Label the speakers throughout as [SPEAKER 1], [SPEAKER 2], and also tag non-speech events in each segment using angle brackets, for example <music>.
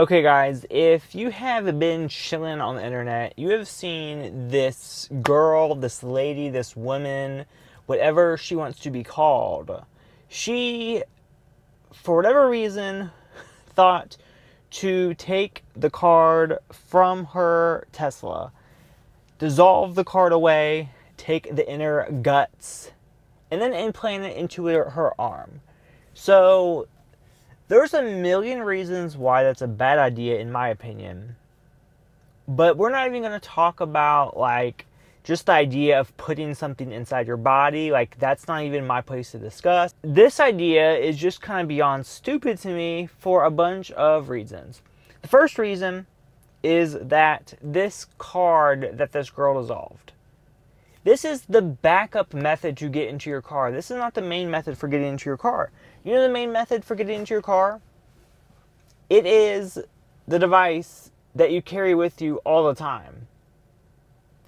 [SPEAKER 1] Okay, guys, if you have been chilling on the internet, you have seen this girl, this lady, this woman, whatever she wants to be called. She, for whatever reason, <laughs> thought to take the card from her Tesla, dissolve the card away, take the inner guts, and then implant it into her arm. So there's a million reasons why that's a bad idea, in my opinion. But we're not even going to talk about like just the idea of putting something inside your body. Like, that's not even my place to discuss. This idea is just kind of beyond stupid to me for a bunch of reasons. The first reason is that this card that this girl dissolved. This is the backup method to get into your car. This is not the main method for getting into your car. You know the main method for getting into your car? It is the device that you carry with you all the time.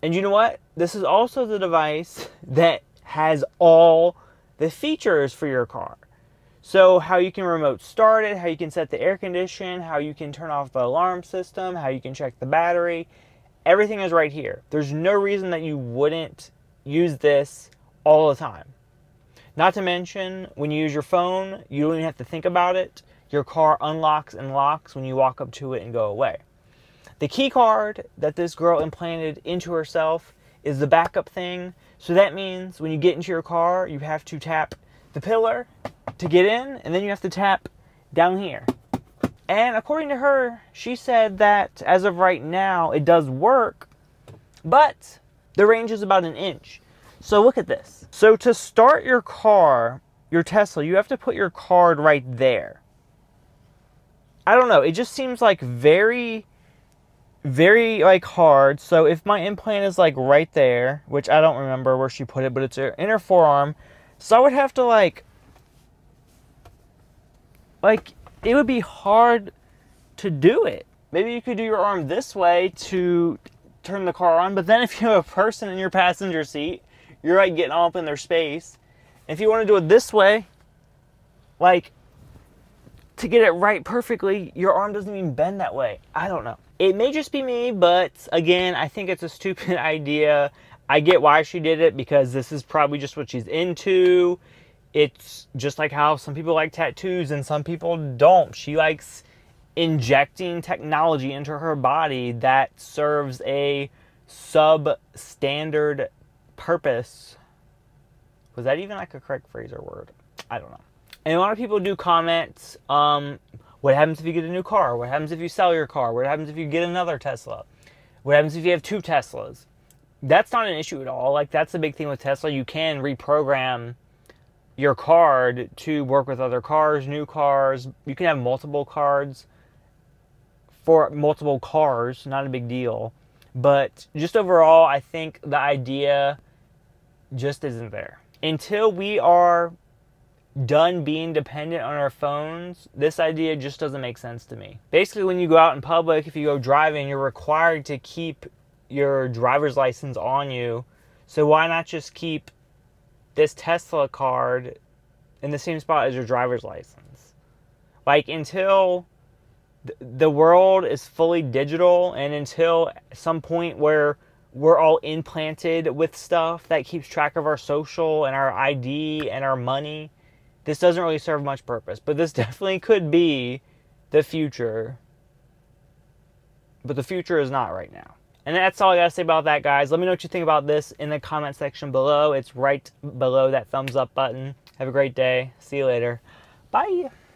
[SPEAKER 1] And you know what? This is also the device <laughs> that has all the features for your car. So, how you can remote start it, how you can set the air condition, how you can turn off the alarm system, how you can check the battery. Everything is right here. There's no reason that you wouldn't use this all the time. Not to mention, when you use your phone, you don't even have to think about it. Your car unlocks and locks when you walk up to it and go away. The key card that this girl implanted into herself is the backup thing. So that means when you get into your car, you have to tap the pillar to get in, and then you have to tap down here. And according to her, she said that as of right now, it does work, but the range is about an inch. So look at this. So to start your car, your Tesla, you have to put your card right there. I don't know. It just seems like very, very like hard. So if my implant is like right there, which I don't remember where she put it, but it's in her forearm. So I would have to like, like it would be hard to do it. Maybe you could do your arm this way to turn the car on, but then if you have a person in your passenger seat you're like getting all up in their space. If you want to do it this way, like to get it right perfectly, your arm doesn't even bend that way. I don't know. It may just be me, but again, I think it's a stupid <laughs> idea. I get why she did it because this is probably just what she's into. It's just like how some people like tattoos and some people don't. She likes injecting technology into her body that serves a substandard purpose. Was that even like a correct phrase or word? I don't know. And a lot of people do comments. Um, what happens if you get a new car? What happens if you sell your car? What happens if you get another Tesla? What happens if you have two Teslas? That's not an issue at all. Like that's the big thing with Tesla. You can reprogram your card to work with other cars, new cars. You can have multiple cards for multiple cars. Not a big deal. But just overall, I think the idea just isn't there. Until we are done being dependent on our phones, this idea just doesn't make sense to me. Basically, when you go out in public, if you go driving, you're required to keep your driver's license on you. So why not just keep this Tesla card in the same spot as your driver's license? Like until the world is fully digital and until some point where we're all implanted with stuff that keeps track of our social and our ID and our money, this doesn't really serve much purpose. But this <laughs> definitely could be the future. But the future is not right now. And that's all I got to say about that, guys. Let me know what you think about this in the comment section below. It's right below that thumbs up button. Have a great day. See you later. Bye.